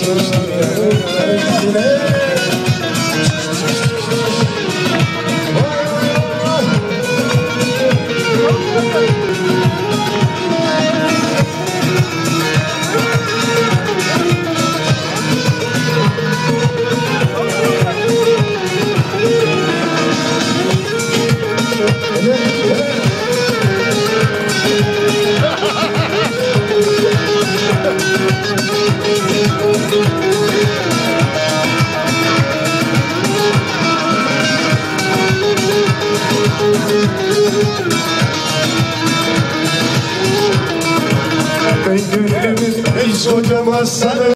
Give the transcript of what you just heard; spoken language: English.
Yeah. Ben gönlümü hiç kocamaz sanırım